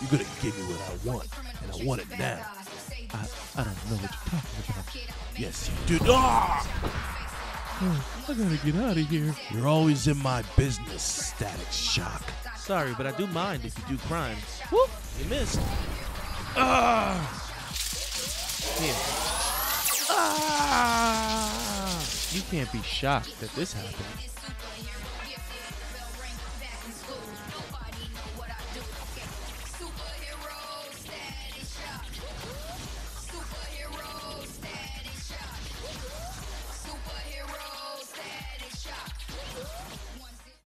You're gonna give me what I want, and I want it now. I, I don't know what you're talking about. Yes, you do. Ah! Oh, I gotta get out of here. You're always in my business, Static Shock. Sorry, but I do mind if you do crimes. Whoop! You missed. Ah! Here. Ah! You can't be shocked that this happened.